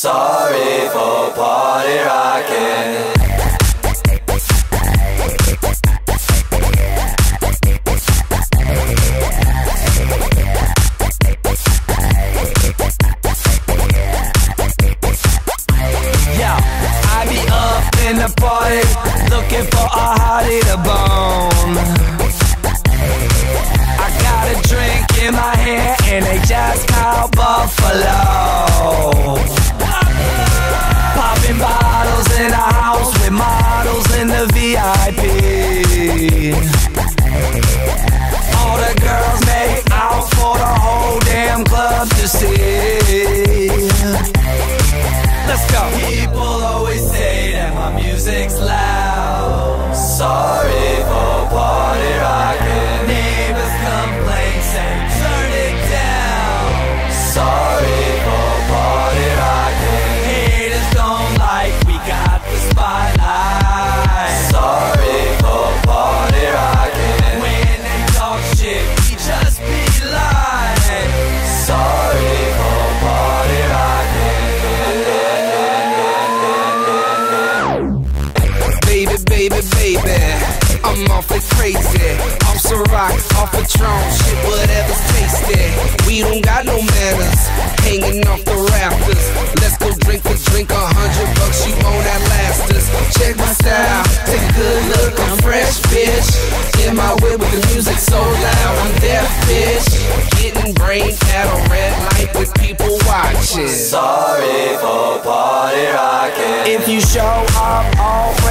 Sorry for party rocking. Yo, I be up in the party, Let's go. People always say that my music's loud. Sorry I'm awfully crazy. Off some rock, off a Patron, shit, whatever's tasty. We don't got no manners, hanging off the rafters. Let's go drink a drink, a hundred bucks, you own that last us. Check my style, take a good look, I'm fresh, bitch. In my whip with the music so loud, I'm deaf, bitch. Getting brain at a red light with people watching. Sorry for party rocking. If you show up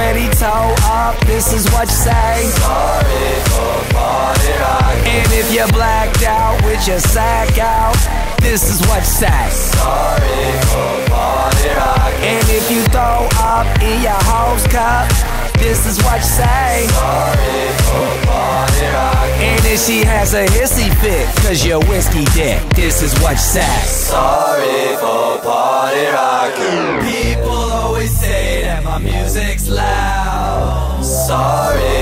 already toe up, this is what you say. Sorry for party. And if you're blacked out with your sack out, this is what you say. Sorry for party. And if you throw up in your hose cup, this is what you say. Sorry for party. And if she has a hissy fit, cause you're whiskey dick, this is what you say. Sorry for party